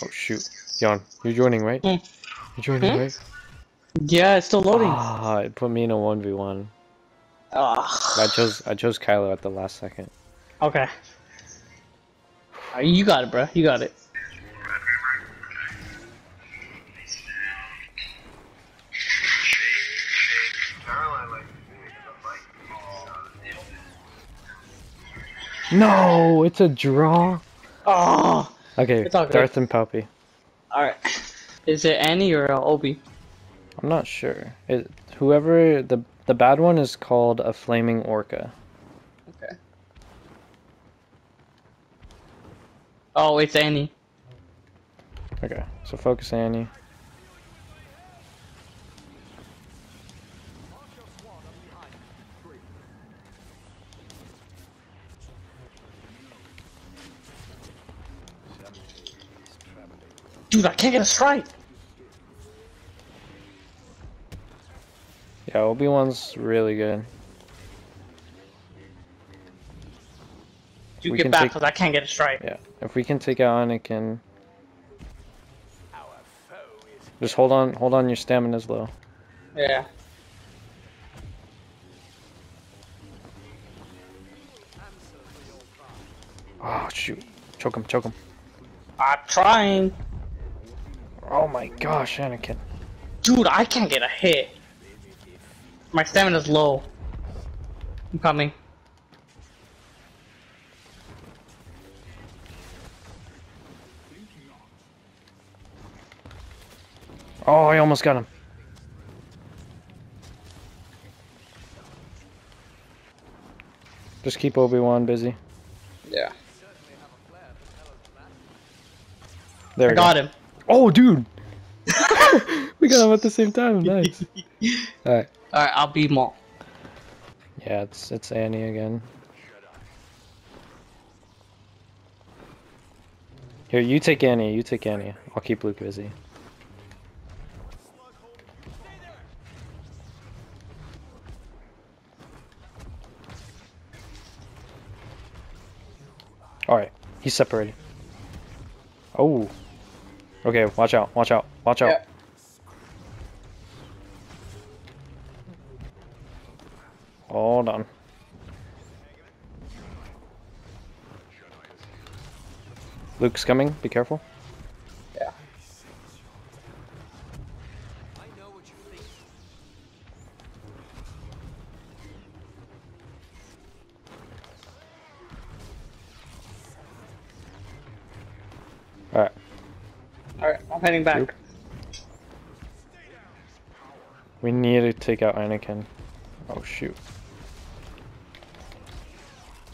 Oh shoot. Yan, you're joining, right? Hmm. You're joining, Hmm? right? Yeah, it's still loading. Ah, it put me in a 1v1. Ah, I chose I chose Kylo at the last second. okay. Uh, You got it, bro. You got it. No, it's a draw. Oh, Okay, It's all good. Darth and Palpy. all right. Is it Annie or Obi? I'm not sure. It, whoever the the bad one is called a flaming orca. Okay. Oh, it's Annie. Okay, so focus Annie. Dude, I can't get a strike. Yeah, Obi Wan's really good. You We get back, take- cause I can't get a strike. Yeah, if we can take out Anakin, just hold on, hold on. Your stamina's low. Yeah. Oh shoot! Choke him! Choke him! I'm trying. Oh my gosh, Anakin! Dude, I can't get a hit. My stamina's low. I'm coming. Oh, I almost got him. Just keep Obi Wan busy. Yeah. There I got go. him. Oh, dude! we got him at the same time. Nice. All right. Alright, I'll be more. Yeah, it's it's Annie again. Here, you take Annie. You take Annie. I'll keep Luke busy. All right, he's separated. Oh. Okay, watch out! Watch out! Watch out! Yeah. Hold on. Luke's coming. Be careful. Heading back. We need to take out Anakin. Oh shoot.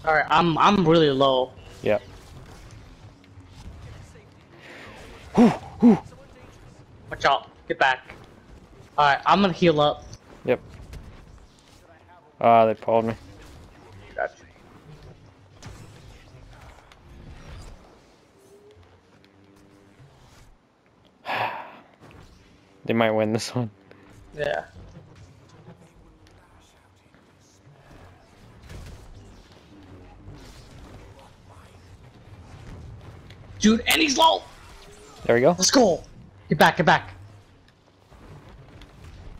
Alright, I'm I'm really low. Yep. Watch out. Get back. Alright, I'm gonna heal up. Yep. Ah, they pulled me. They might win this one. Yeah. Dude, and he's low! There we go. Let's go! Get back, get back.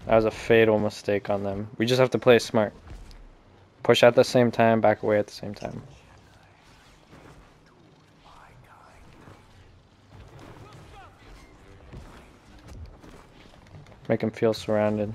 That was a fatal mistake on them. We just have to play smart. Push at the same time, back away at the same time. Make him feel surrounded.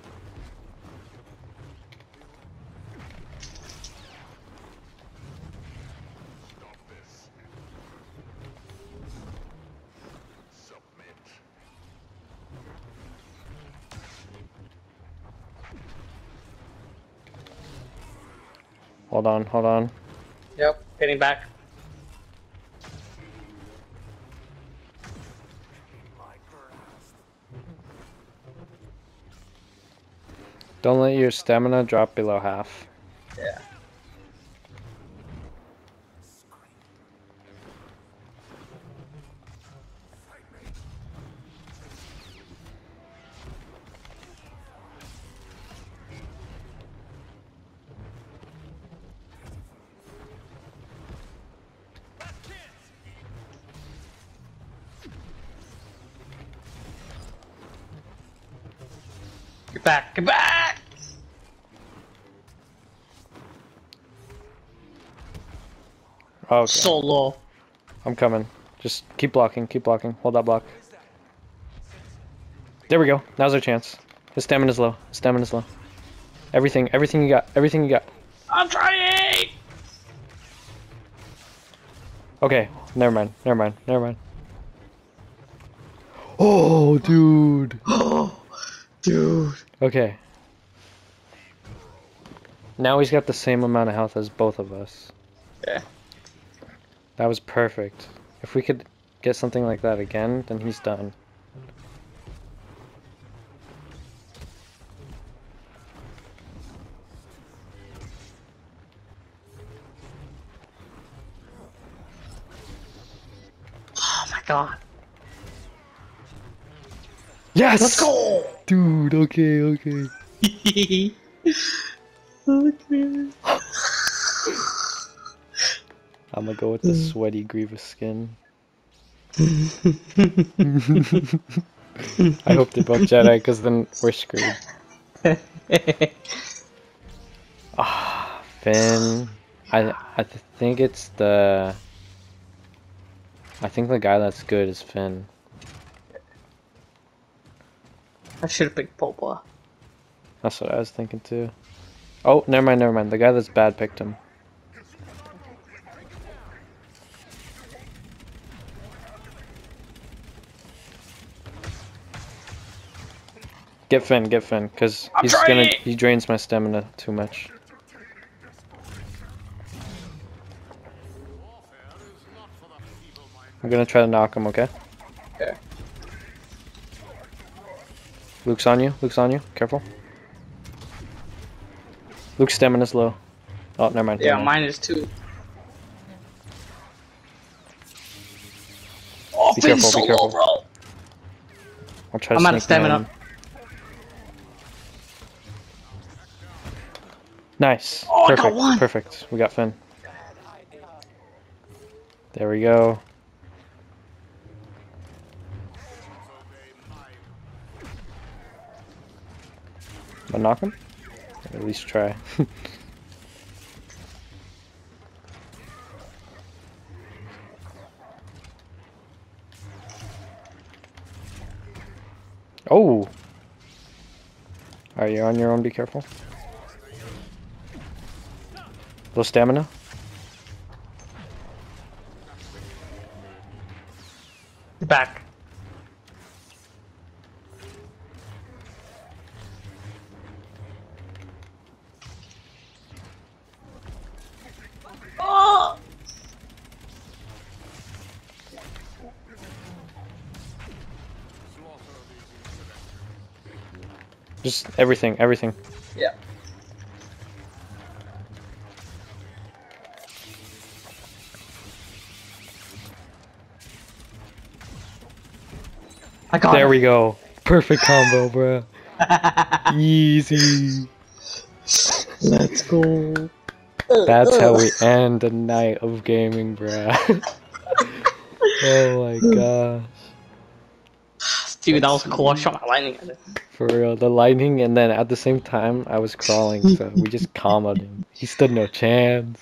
Hold on, hold on. Yep, getting back. Don't let your stamina drop below half. Yeah. Get back, get back! Oh, okay. So low. I'm coming. Just keep blocking, keep blocking. Hold that block. There we go. Now's our chance. His stamina's low. His stamina's low. Everything, everything you got, everything you got. I'm trying! Okay, never mind, never mind, never mind. Oh, dude. Oh, dude. Okay. Now he's got the same amount of health as both of us. Yeah. That was perfect. If we could get something like that again, then he's done. Oh my god. Yes! Let's go! Dude, okay, okay. okay. I'm gonna go with the sweaty Grievous skin. I hope they're both Jedi, because then we're screwed. Ah, Finn. I I th- think it's the. I think the guy that's good is Finn. I should have picked Popa. That's what I was thinking too. Oh, never mind, never mind. The guy that's bad picked him. Get Finn, get Finn, because he's gonna he drains my stamina too much. I'm gonna try to knock him, okay? Okay. Luke's on you, Luke's on you, careful. Luke's stamina's low. Oh, never mind. Yeah, never mind. mine is too. Oh, Be Finn's careful, so be careful. low, bro. I'll try to I'm out of stamina. in. Nice. Oh, perfect. Perfect. We got Finn. There we go. I knock him? At least try. oh! Are you on your own? Be careful. Low stamina. Back. Oh! Just everything, everything. I got There it. we go. Perfect combo, bro. Easy. Let's go. That's how we end a night of gaming, bruh. oh my gosh. Dude, that was cool. I shot my lightning at it. For real, the lightning, and then at the same time, I was crawling, so we just comboed him. He stood no chance.